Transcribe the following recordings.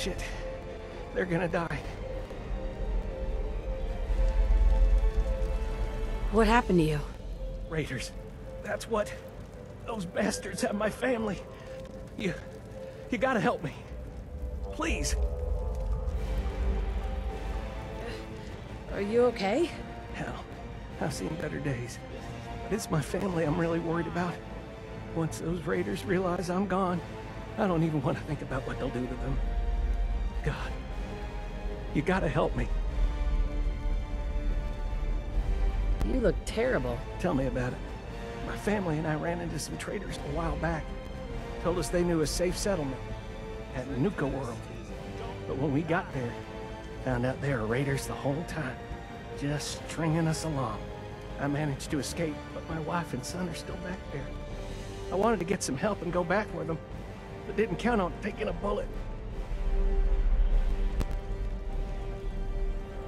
Shit. They're gonna die. What happened to you? Raiders. That's what. Those bastards have my family. You. You gotta help me. Please. Are you okay? Hell, I've seen better days. But it's my family I'm really worried about. Once those raiders realize I'm gone, I don't even want to think about what they'll do to them. God, you gotta help me. You look terrible. Tell me about it. My family and I ran into some traders a while back. Told us they knew a safe settlement at Nuka World. But when we got there, found out they were raiders the whole time, just stringing us along. I managed to escape, but my wife and son are still back there. I wanted to get some help and go back with them, but didn't count on taking a bullet.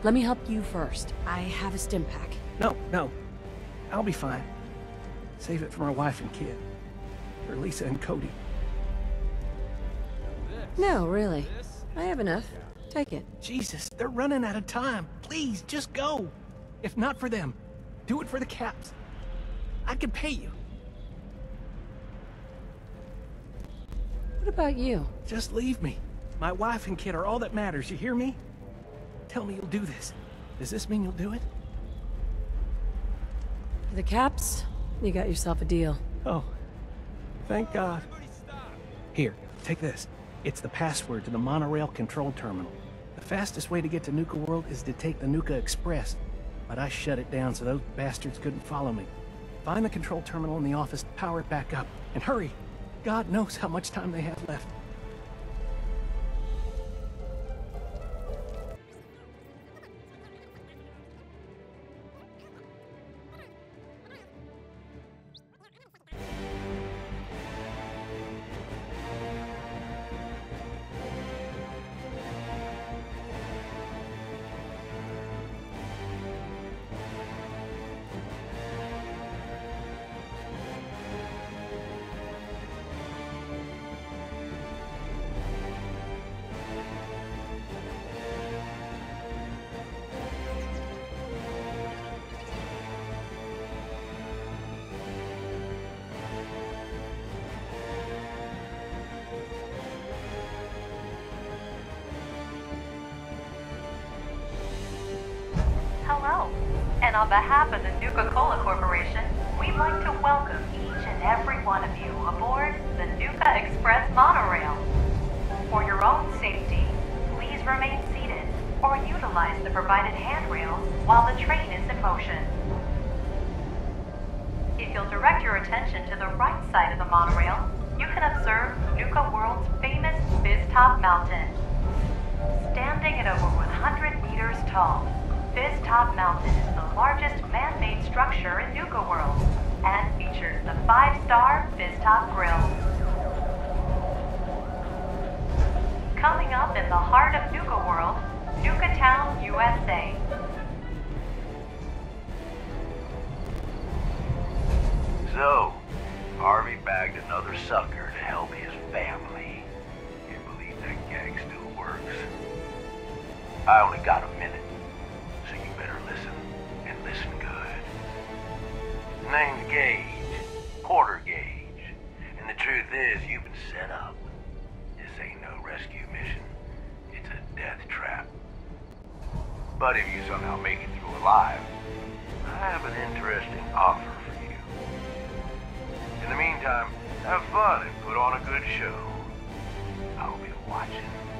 Let me help you first. I have a stim pack. No, no. I'll be fine. Save it for my wife and kid. For Lisa and Cody. No, really. I have enough. Take it. Jesus, they're running out of time. Please, just go. If not for them, do it for the Caps. I can pay you. What about you? Just leave me. My wife and kid are all that matters, you hear me? Tell me you'll do this. Does this mean you'll do it? For the caps, you got yourself a deal. Oh, thank God. Here, take this. It's the password to the monorail control terminal. The fastest way to get to Nuka World is to take the Nuka Express, but I shut it down so those bastards couldn't follow me. Find the control terminal in the office, power it back up, and hurry. God knows how much time they have left. You'll direct your attention to the right side of the monorail, you can observe Nuka World's famous Fizztop Mountain. Standing at over 100 meters tall, Fizztop Mountain is the largest man-made structure in Nuka World and features the five-star Fizztop Grill. Coming up in the heart of Nuka World, Nuka Town, USA. So, Harvey bagged another sucker to help his family. Can't believe that gag still works. I only got a minute, so you better listen, and listen good. Name's Gage, Porter Gage, and the truth is you've been set up. This ain't no rescue mission. It's a death trap. But if you somehow make it through alive, I have an interesting offer you. In the meantime, have fun and put on a good show. I'll be watching.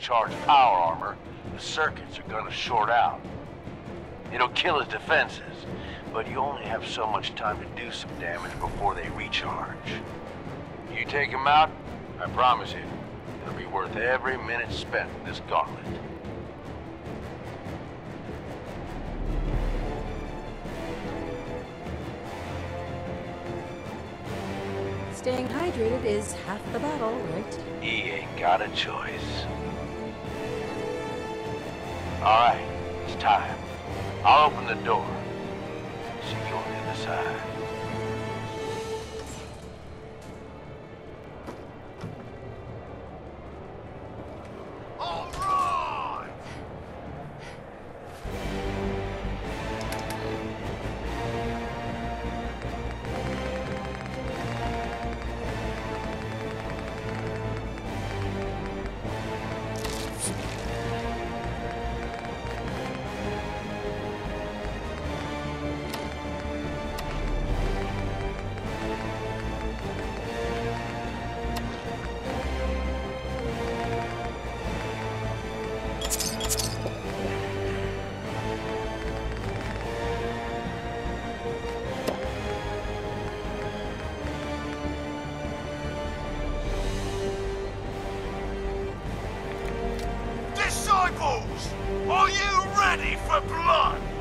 Charged power armor, the circuits are gonna short out. It'll kill his defenses, but you only have so much time to do some damage before they recharge. You take him out, I promise you, it'll be worth every minute spent in this gauntlet. Staying hydrated is half the battle, right? He ain't got a choice. Alright, it's time. I'll open the door. See you on the other side. Alright! Are you ready for blood?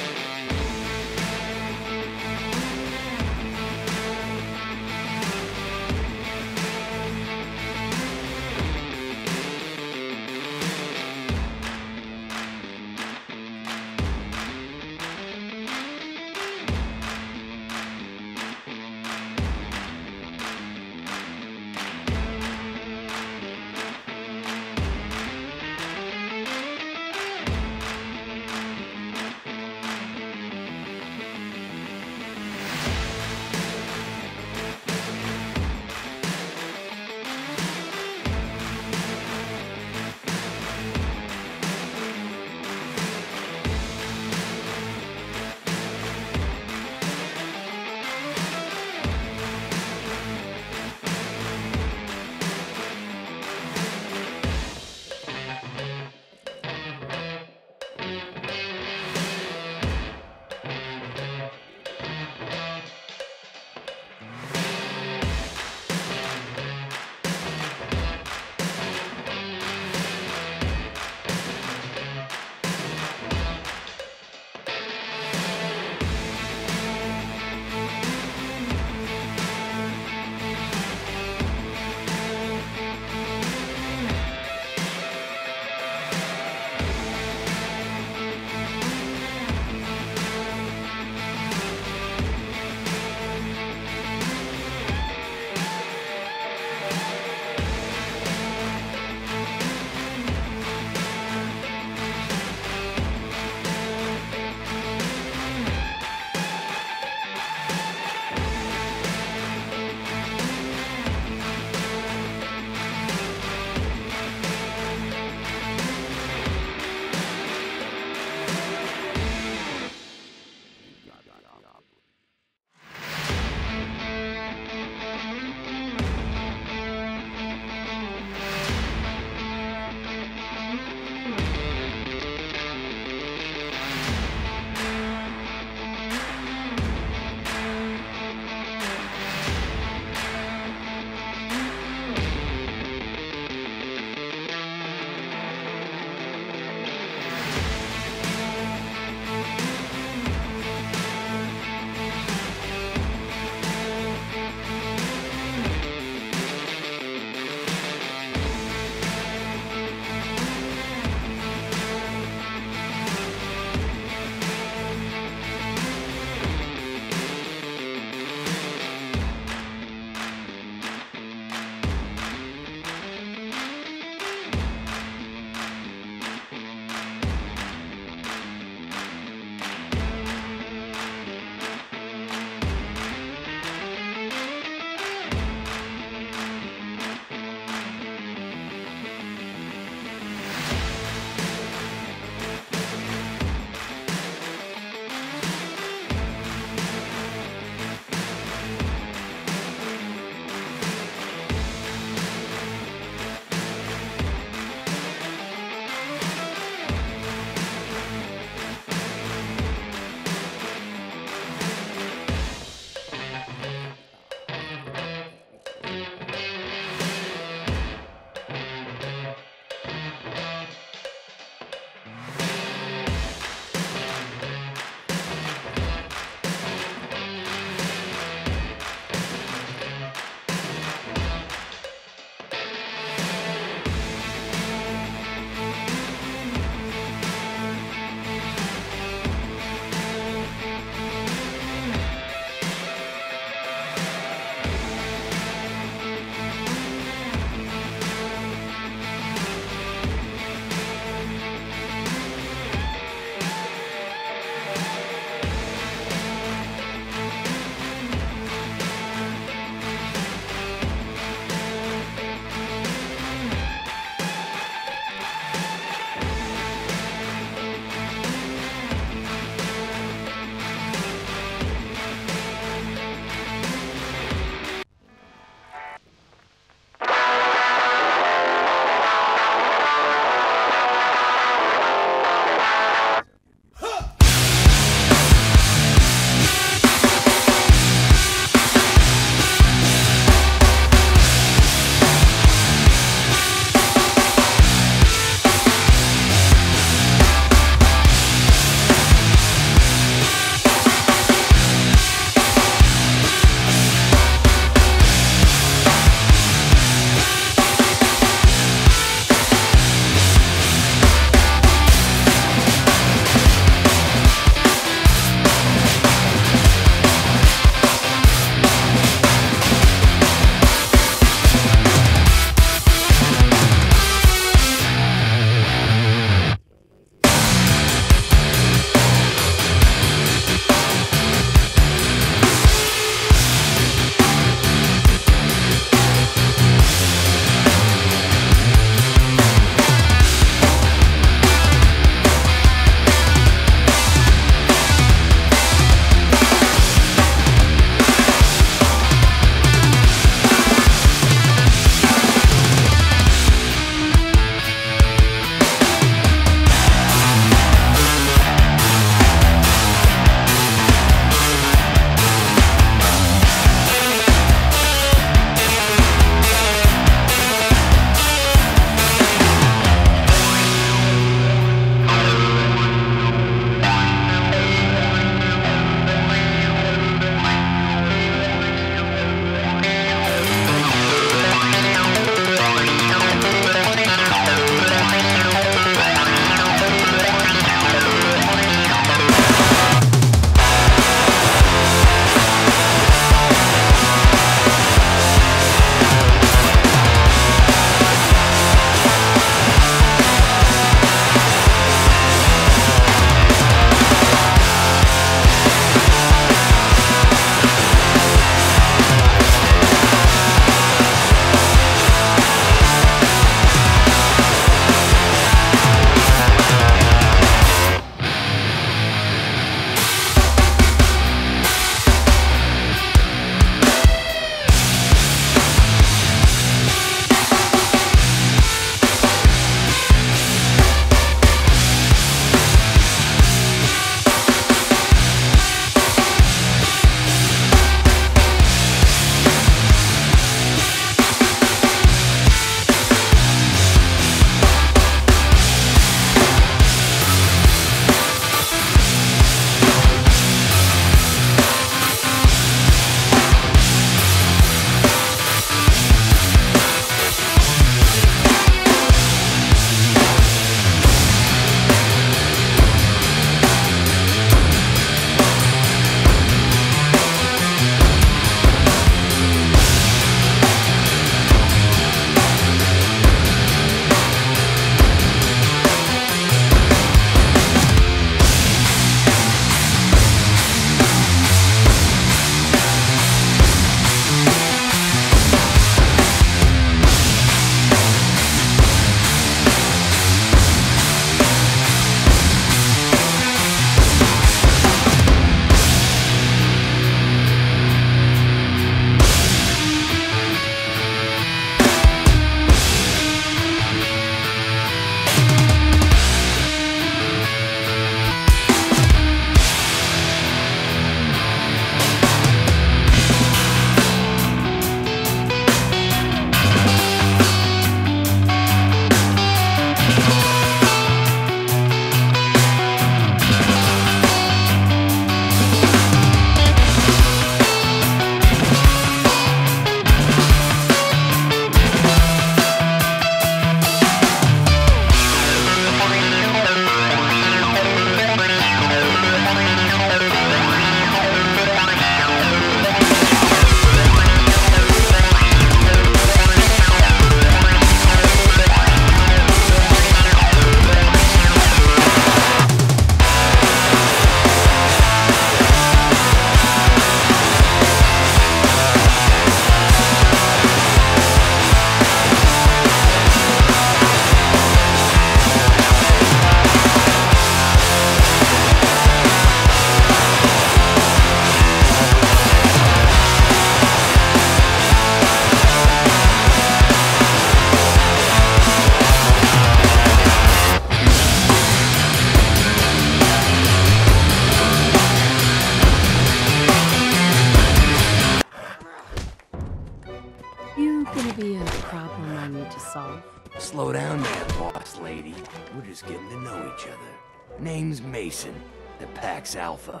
Alpha.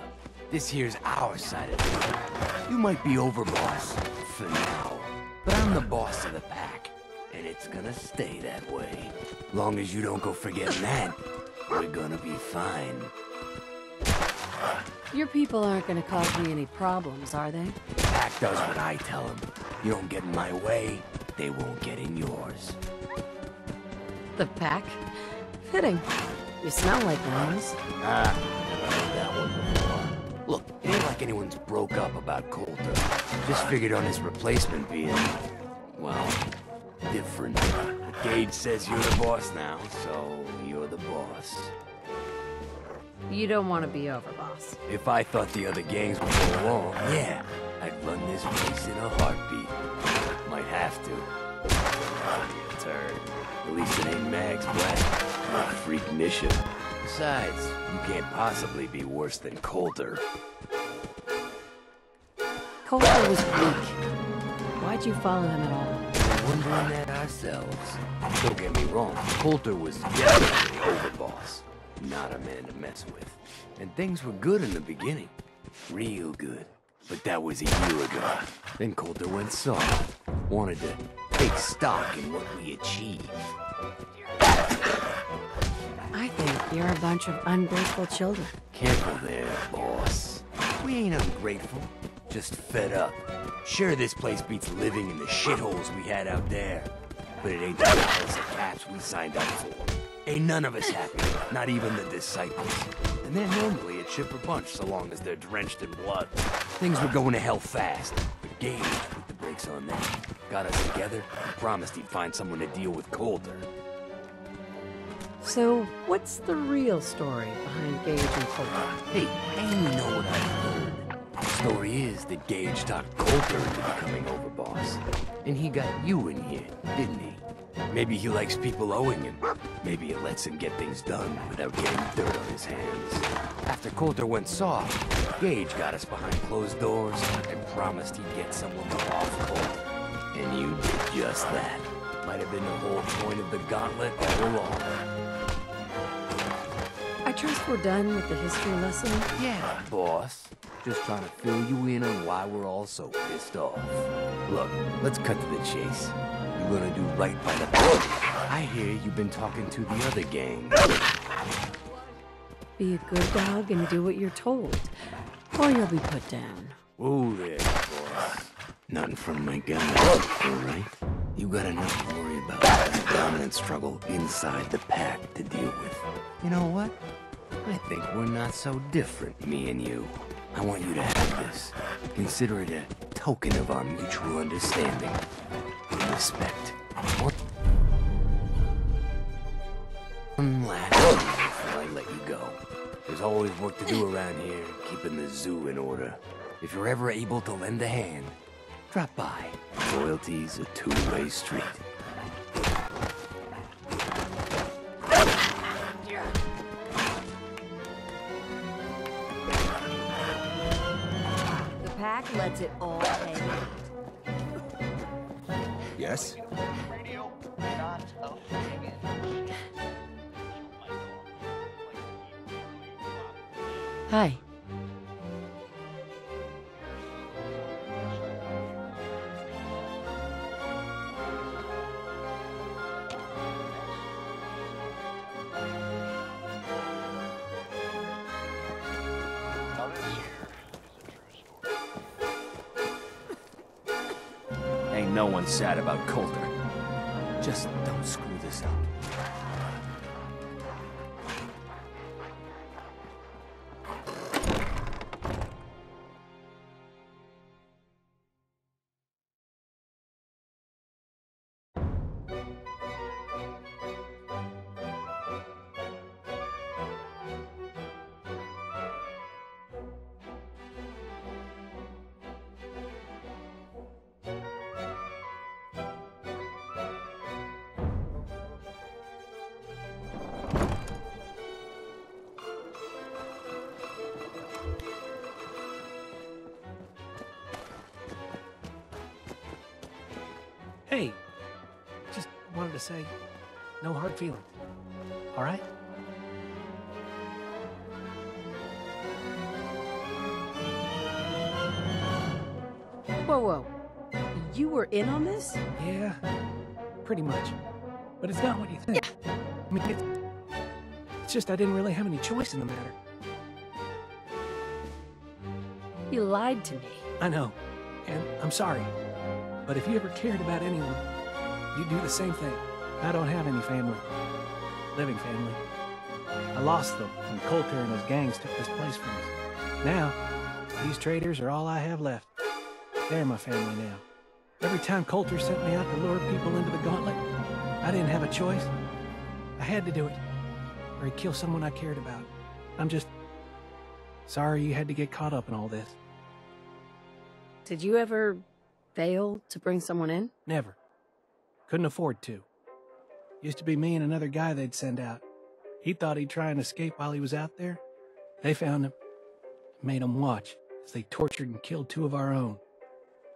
This here's our side of the it. You might be overboss, for now. But I'm the boss of the pack, and it's gonna stay that way. Long as you don't go forgetting that, we're gonna be fine. Your people aren't gonna cause me any problems, are they? The pack does what I tell them. You don't get in my way, they won't get in yours. The pack? Fitting. You smell like lions. Ah, that one before. Look, it ain't like anyone's broke up about Colter. Just figured on his replacement being, well, different. Gage says you're the boss now, so you're the boss. You don't want to be over, boss. If I thought the other gangs would go along, yeah, I'd run this place in a heartbeat. Might have to. Turd. At least it ain't Mags Black, not Freak Nisha. Besides, you can't possibly be worse than Colter. Colter was weak. Why'd you follow him at all? Wondering that ourselves. Don't get me wrong, Colter was definitely overboss. Not a man to mess with. And things were good in the beginning. Real good. But that was a year ago. Then Colter went soft. Wanted to take stock in what we achieved. I think you're a bunch of ungrateful children. Careful there, boss. We ain't ungrateful, just fed up. Sure, this place beats living in the shitholes we had out there. But it ain't the palace of cats we signed up for. Ain't none of us happy, not even the disciples. And they're normally a chipper bunch so long as they're drenched in blood. Things were going to hell fast, but Gage put the brakes on that. Got us together promised he'd find someone to deal with Colter. So, what's the real story behind Gage and Colter? Hey, I only know what I've heard. The story is that Gage talked Colter into becoming overboss. And he got you in here, didn't he? Maybe he likes people owing him. Maybe it lets him get things done without getting dirt on his hands. After Colter went soft, Gage got us behind closed doors and promised he'd get someone to off Colter. And you did just that. Might have been the whole point of the gauntlet all along. I trust we're done with the history lesson. Yeah, uh, boss. Just trying to fill you in on why we're all so pissed off. Look, let's cut to the chase. You're gonna do right by the book. I hear you've been talking to the other gang. Be a good dog and do what you're told, or you'll be put down. Whoa there, boss. Nothing from my gun, all right? You got enough to worry about the dominant struggle inside the pack to deal with. You know what? I think we're not so different, me and you. I want you to have this. Consider it a token of our mutual understanding and respect. One last before I let you go. There's always work to do around here, keeping the zoo in order. If you're ever able to lend a hand, drop by. Loyalty's a two-way street. Yes? Hi. Sad about Colter. Just don't screw this up. Wanted to say, no hard feelings. All right? Whoa, whoa. You were in on this? Yeah, pretty much. But it's not what you think. I mean, it's, it's just I didn't really have any choice in the matter. You lied to me. I know, and I'm sorry. But if you ever cared about anyone, you'd do the same thing. I don't have any family. Living family. I lost them when Colter and his gangs took this place from us. Now, these traitors are all I have left. They're my family now. Every time Colter sent me out to lure people into the gauntlet, I didn't have a choice. I had to do it, or he'd kill someone I cared about. I'm just sorry you had to get caught up in all this. Did you ever fail to bring someone in? Never. Couldn't afford to. Used to be me and another guy they'd send out. He thought he'd try and escape while he was out there. They found him, made him watch as they tortured and killed two of our own.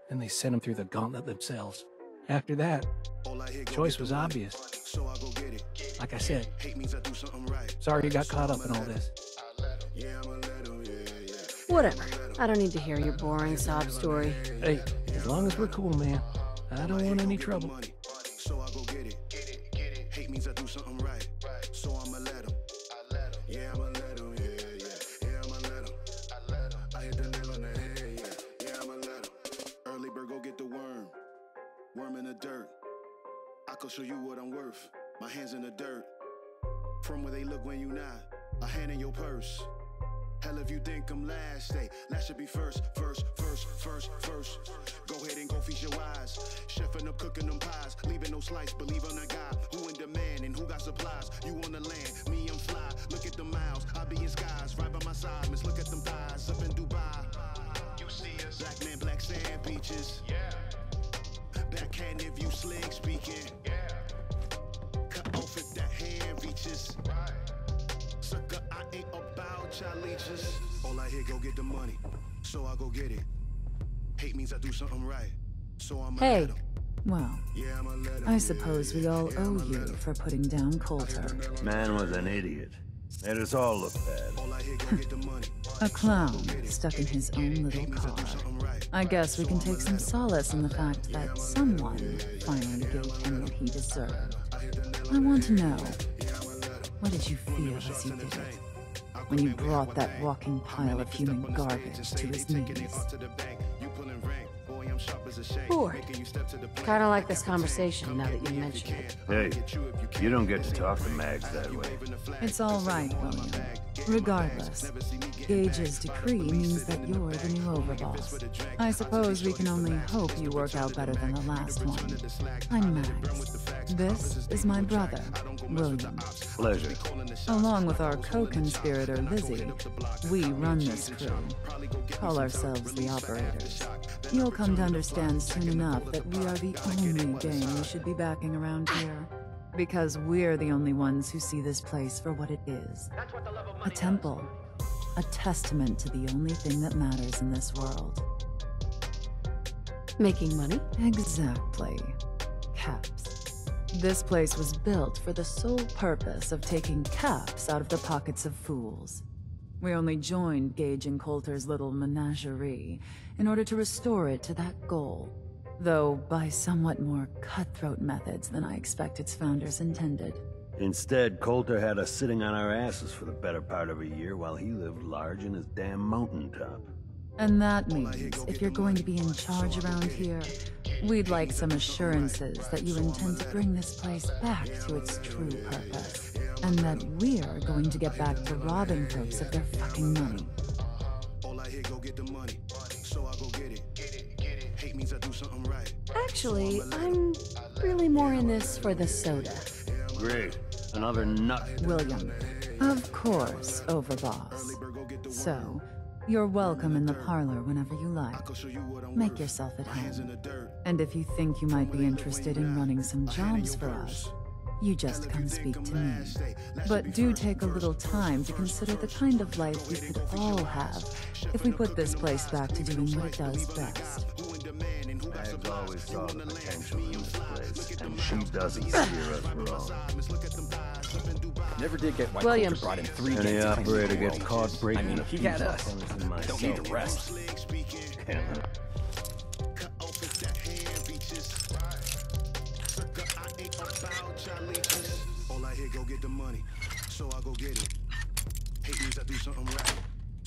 Then they sent him through the gauntlet themselves. After that, choice was obvious. Like I said, sorry you got caught up in all this. Whatever. I don't need to hear your boring sob story. Hey, as long as we're cool, man. I don't want any trouble. My hands in the dirt. From where they look when you not. A hand in your purse. Hell if you think I'm last, hey, last should be first, first, first, first, first. Go ahead and go feast your eyes. Chefing up, cooking them pies, leaving no slice. Believe on a guy who in demand and who got supplies. You on the land, me I'm fly. Look at the miles, I be in skies, right by my side. Miss, look at them thighs up in Dubai. You see us, black man, black sand beaches. Yeah. Backhand if you slick speaking. Yeah. Cut off if that hand reaches. Right. Sucker, I ain't about y'all leeches. All I hear, go get the money. So I go get it. Hate means I do something right. So I'm Hey. Well, Yeah, I'ma let 'em, I yeah, suppose we all yeah, owe you for putting down Colter. Man was an idiot. Made us all look bad. All I hear, go get the money. A clown stuck in his own little I car. do something right. I guess we can take some solace in the fact that someone finally gave him what he deserved. I want to know, what did you feel as you did it? When you brought that walking pile of human garbage to his knees? Bored. Kind of like this conversation now that you mention it. Hey, you don't get to talk to mags that way. It's all right, William. Regardless, Gage's decree means that you're the new overboss. I suppose we can only hope you work out better than the last one. I'm Mags. This is my brother, William. Pleasure. Along with our co-conspirator, Lizzie, we run this crew. Call ourselves the Operators. You'll come to understand soon enough that we are the only gang you should be backing around here. Because we're the only ones who see this place for what it is. A temple. A testament to the only thing that matters in this world. Making money? Exactly. Caps. This place was built for the sole purpose of taking caps out of the pockets of fools. We only joined Gage and Colter's little menagerie in order to restore it to that goal, though by somewhat more cutthroat methods than I expect its founders intended. Instead, Colter had us sitting on our asses for the better part of a year while he lived large in his damn mountaintop. And that means if you're going to be in charge around here, we'd like some assurances that you intend to bring this place back to its true purpose. And that we're going to get back to robbing folks of their fucking money. All I hear, go get the money. So I go get it. Get it, get it. Hate means I do something right. Actually, I'm really more in this for the soda. Great. Another nut. William. Of course, Overboss. So, you're welcome in the parlor whenever you like. I'll show you what I'm Make yourself at home. And if you think you might be interested in running some jobs for us, you just come speak to me. But do take a little time to consider the kind of life we could all have if we put this place back to doing what it does best. Who in demand and Mags always saw the potential in this place, and she doesn't steer us wrong. Never did get White William. Culture brought in three Any gangs claiming operator gets caught breaking I mean, a he fuse got us. off on us in my Don't need to cell. rest. Damn. All I hear, go get the money. So I go get it. Hate means I do something right.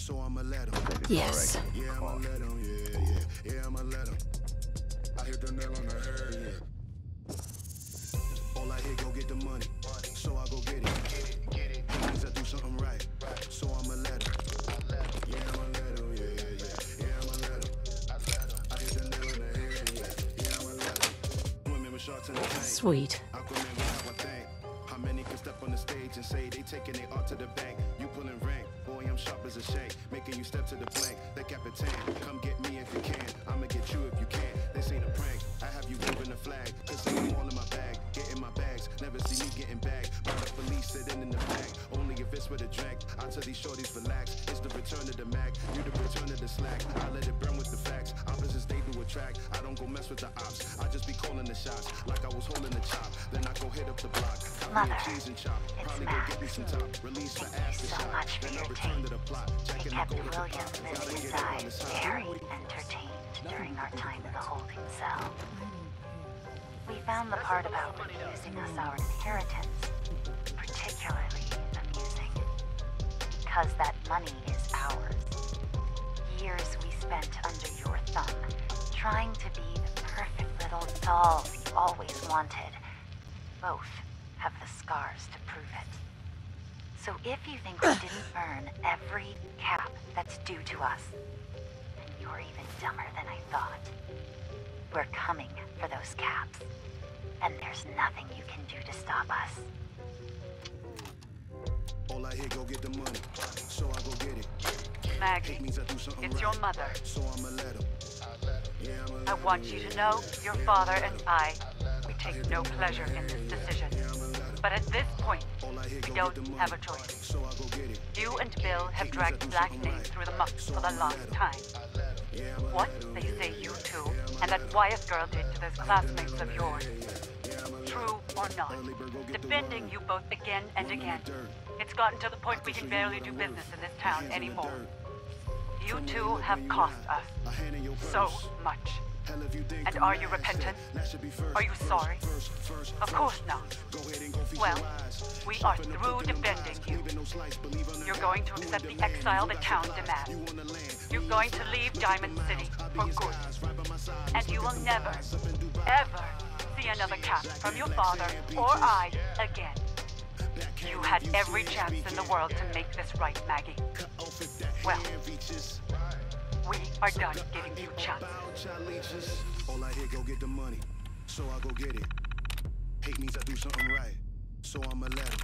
So I'ma let him. Yes. Yeah, I'ma let him. Yeah, yeah. Yeah, I'ma let him. I hit the nail on the head. Yeah. All I hear, go get the money. So I go get it. Hate means I do something right. So I'ma let him. Yeah, I'ma let him. Yeah, yeah. Yeah, I'ma let him. I hit the nail on the head. Yeah, yeah, I'ma let him. Women with sharks in the tank. Sweet. Aquaman, how I think. How many can step on the stage and say they taking it all to the bank? You pulling rank, I'm sharp as a shank. Making you step to the plank. The Capitan, come get me if you can. I'ma get you if you can. This ain't a prank. I have you waving the flag. Cause I'm all in my bag. Getting my bags. Never see me getting bagged. By the police sitting in the bag. If it's with a drink. I tell these shorties relax. It's the return of the mag. You the return of the slack. I let it burn with the facts. Opposites they do attract. I don't go mess with the ops. I just be calling the shots. Like I was holding the chop. Then I go hit up the block. Cop me cheese and chop. Probably go get me some top. Release Thank you after so shot. Then I return to the plot. It Checking the gold at the. Gotta get it while I it's hot. very entertained during our time in the holding cell. We found the part about refusing us our inheritance particularly amusing. Because that money is ours. Years we spent under your thumb, trying to be the perfect little dolls you always wanted. Both have the scars to prove it. So if you think we didn't earn every cap that's due to us, then you're even dumber than I thought. We're coming for those caps, and there's nothing you can do to stop us. All I hear, go get the money. So I go get it. Maggie, Hate means I do something it's your mother. So I'ma let him. I want you to know your father and I, we take no pleasure in this decision. But at this point, we don't have a choice. So I go get it. You and Bill have dragged Black Snake through the muck for the last time. What they say you two and that Wyath girl did to those classmates of yours. True or not, defending you both again and again. It's gotten to the point we can barely do business in this town anymore. You two have cost us so much. And are you repentant? Are you sorry? Of course not. Well, we are through defending you. You're going to accept the exile the town demands. You're going to leave Diamond City for good. And you will never, ever see another cap from your father or I again. You had every chance in the world to make this right, Maggie. Well, we are done giving you chances. All I hear, go get the money. So I go get it. Hate means I do something right. So I'ma let him.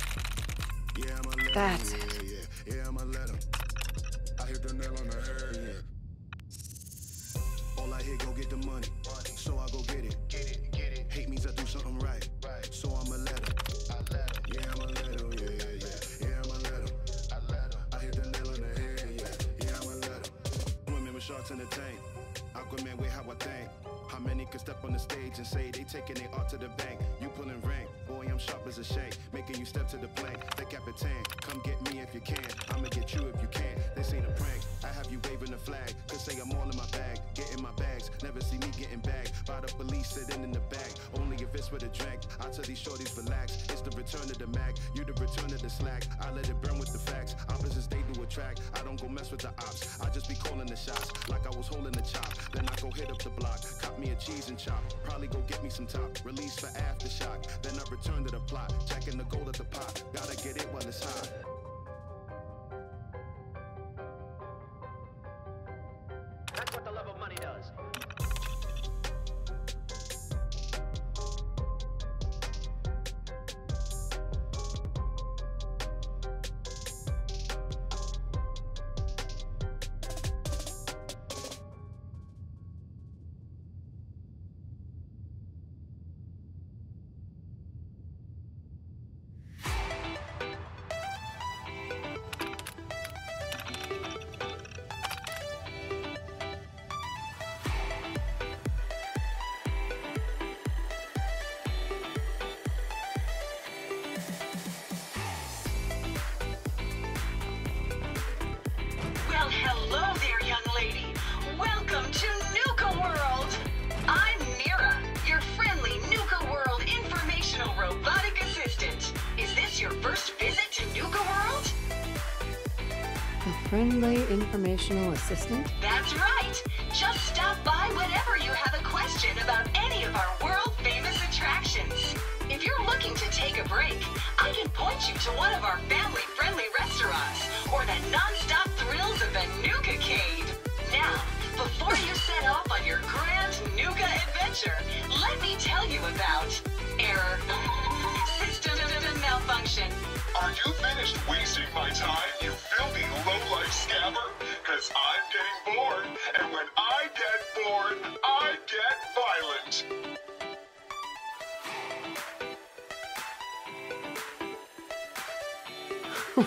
Yeah, I'ma let him. That's yeah, it. Yeah, yeah, I'ma let him. I hit the nail on the head. Yeah. All I hear, go get the money. So I go get it. Hate means I do something right. right. So I'ma let him. Yeah, I'ma let him. Yeah, yeah, yeah. Yeah, I'ma let him. I hit the nail on the head. Yeah, yeah, I'ma let him. Women with the tank. Aquaman, wait, how I think. How many can step on the stage and say they taking it all to the bank? You pulling rank, boy, I'm sharp as a shank. Making you step to the plank. The Capitan, come get me if you can. I'ma get you if you can. This ain't a prank. I have you waving the flag. Could say I'm all in my bag. Getting my bags. Never see me getting bagged. By the police sitting in the back. Only if it's with a drink. I tell these shorties relax. It's the return of the mag. You the return of the slack. I let it burn with the facts. Opposites they do attract. I don't go mess with the ops. I just be calling the shots. Like I was holding the chop. Then I go hit up the block. Cop me a cheese and chop. Probably go get me some top. Release for aftershock. Then I return to the plot. Checking the gold at the pot. Gotta get it while it's hot. Informational assistant? That's right.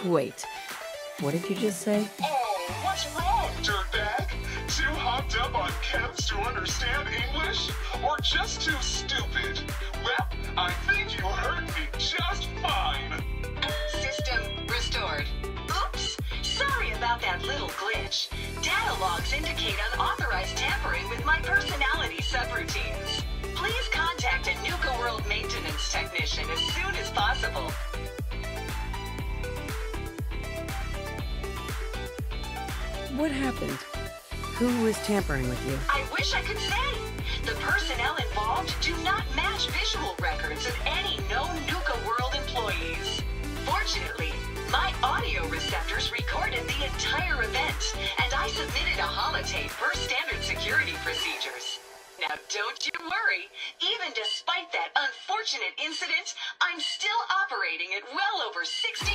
Wait, what did you just say? Oh, what's wrong, dirtbag? Too hopped up on chems to understand English? Or just too stupid? Well, I think you heard me just fine. System restored. Oops! Sorry about that little glitch. Data logs indicate unauthorized tampering with my personality subroutines. Please contact a Nuka World maintenance technician as soon as possible. What happened? Who was tampering with you? I wish I could say. The personnel involved do not match visual records of any known Nuka World employees. Fortunately, my audio receptors recorded the entire event, and I submitted a holotape per standard security procedures. Now don't you worry, even despite that unfortunate incident, I'm still operating at well over 61%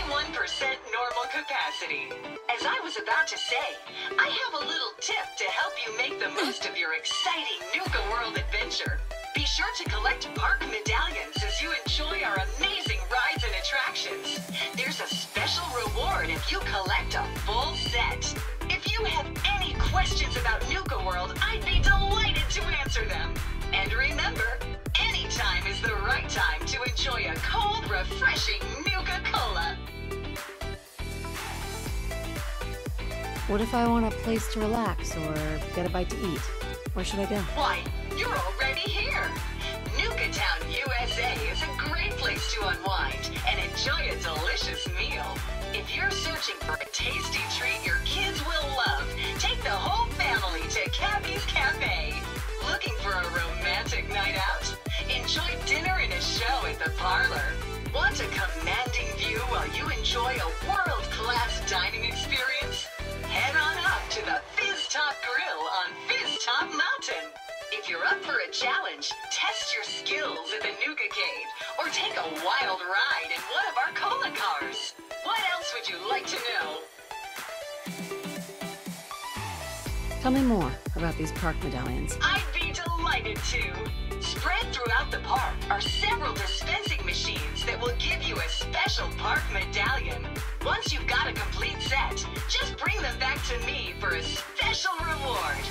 normal capacity. As I was about to say, I have a little tip to help you make the most of your exciting Nuka World adventure. Be sure to collect park medallions as you enjoy our amazing rides and attractions. There's a special reward if you collect a full set. If you have any questions about Nuka World, I'd be delighted to answer them. And remember, any time is the right time to enjoy a cold, refreshing Nuka Cola. What if I want a place to relax or get a bite to eat? Where should I go? Why, you're already here. Nuka Town, USA is a great place to unwind and enjoy a delicious meal. If you're searching for a tasty treat your kids will love, take the whole family enjoy a world-class dining experience? Head on up to the Fizztop Grill on Fizztop Mountain. If you're up for a challenge, test your skills at the Nuka-Cade or take a wild ride in one of our cola cars. What else would you like to know? Tell me more about these park medallions. I'd be delighted to. Spread throughout the park are several dispensing machines that will give you a special park medallion. Once you've got a complete set, just bring them back to me for a special reward.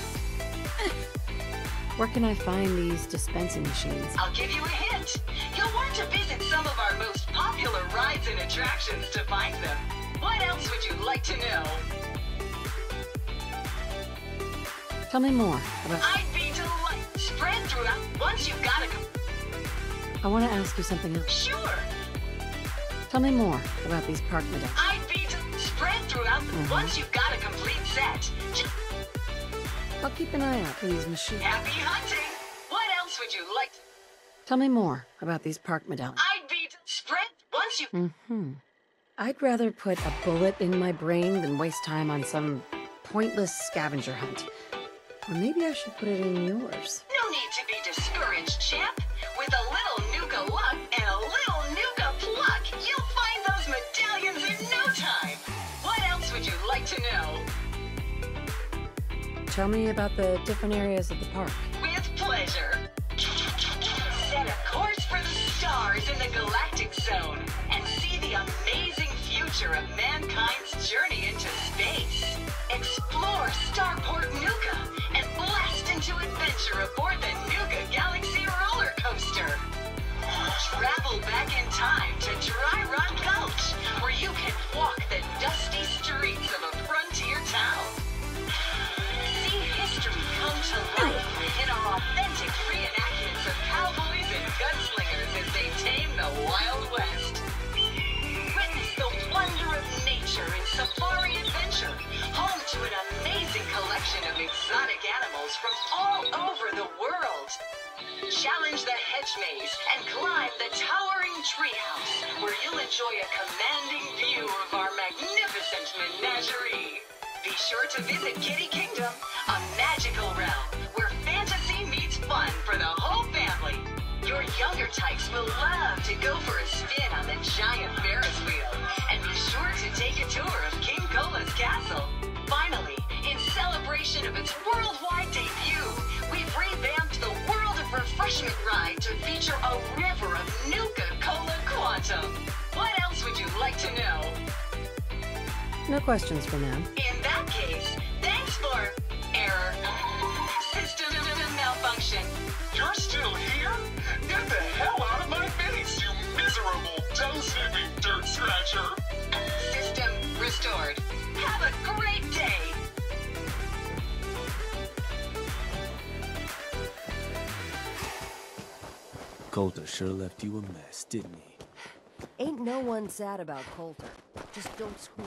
Where can I find these dispensing machines? I'll give you a hint. You'll want to visit some of our most popular rides and attractions to find them. What else would you like to know? Tell me more about. I'd be delighted. Spread throughout. Once you've got a. I want to ask you something else. Sure. Tell me more about these park medallions. I'd be spread throughout. The- Mhm. Once you've got a complete set. Just I'll keep an eye out for these machines. happy hunting. What else would you like? Tell me more about these park medallions. I'd be spread. Once you. Mm-hmm. I'd rather put a bullet in my brain than waste time on some pointless scavenger hunt. Or maybe I should put it in yours. No need to be discouraged, champ. With a little Nuka luck and a little Nuka pluck, you'll find those medallions in no time. What else would you like to know? Tell me about the different areas of the park. With pleasure. Set a course for the stars in the galactic zone and see the amazing future of adventure aboard the Nuka Galaxy roller coaster. Travel back in time to Dry Rock Gulch, where you can walk the dusty streets of a frontier town. See history come to life in our authentic reenactments of cowboys and gunslingers as they tame the Wild West. Of nature in safari adventure, home to an amazing collection of exotic animals from all over the world. Challenge the hedge maze and climb the towering treehouse, where you'll enjoy a commanding view of our magnificent menagerie. Be sure to visit Kiddie Kingdom, a magical realm where fantasy meets fun for the whole younger types will love to go for a spin on the giant Ferris wheel, and be sure to take a tour of King Cola's castle. Finally, in celebration of its worldwide debut, we've revamped the World of Refreshment ride to feature a river of Nuka-Cola Quantum. What else would you like to know? No questions for now. In that case, thanks for error. System malfunction. You're still here? Get the hell out of my face, you miserable, toe-sniffing dirt scratcher! System restored. Have a great day. Colter sure left you a mess, didn't he? Ain't no one sad about Colter. Just don't screw